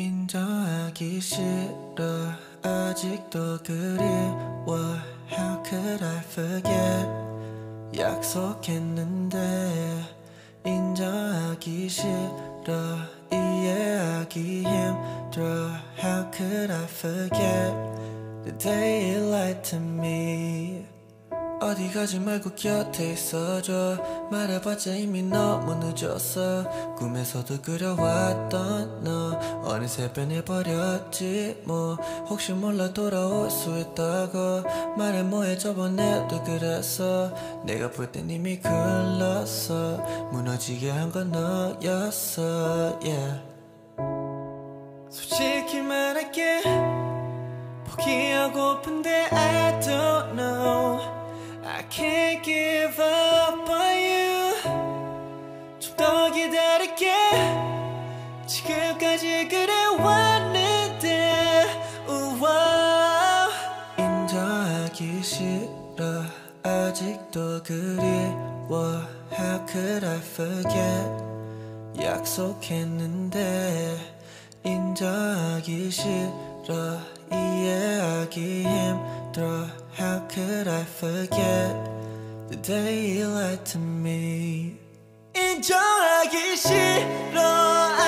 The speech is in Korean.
인정하기 싫어 아직도 그리워 How could I forget 약속했는데 인정하기 싫어 이해하기 힘들어 How could I forget The day you lied to me 어디 가지 말고 곁에 있어줘. 말해봤자 이미 너무 늦었어. 꿈에서도 그려왔던 너. 어느새 변해버렸지 뭐. 혹시 몰라 돌아올 수 있다고. 말해 뭐해 저번에도 그랬어. 내가 볼 땐 이미 글렀어. 무너지게 한 건 너였어 yeah. 솔직히 말할게. 포기하고픈데 기다릴게 지금까지 그래왔는데 우와 인정하기 싫어 아직도 그리워 How could I forget 약속했는데 인정하기 싫어 이해하기 힘들어 How could I forget the day you lied to me 인정하기 싫어